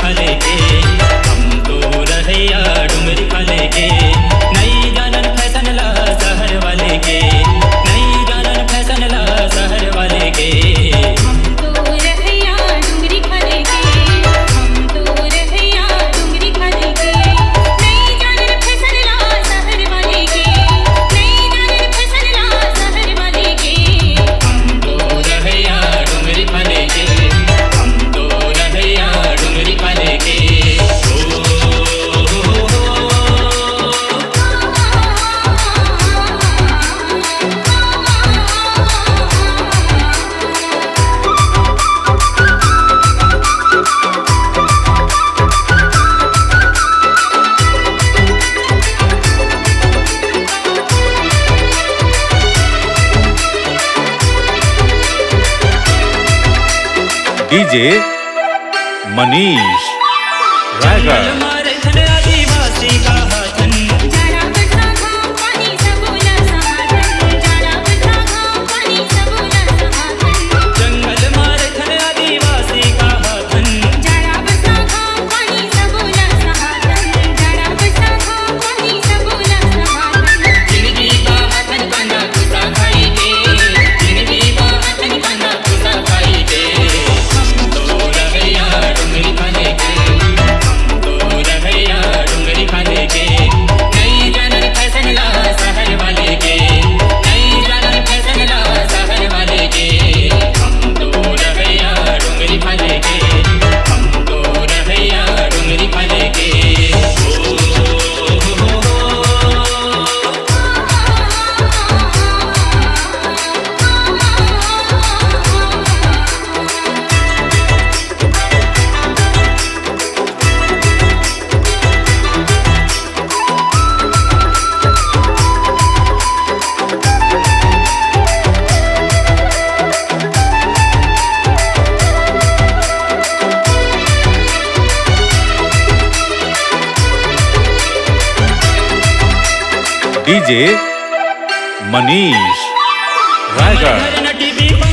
फल दे DJ Manish Raigarh. DJ Manish Raigarh.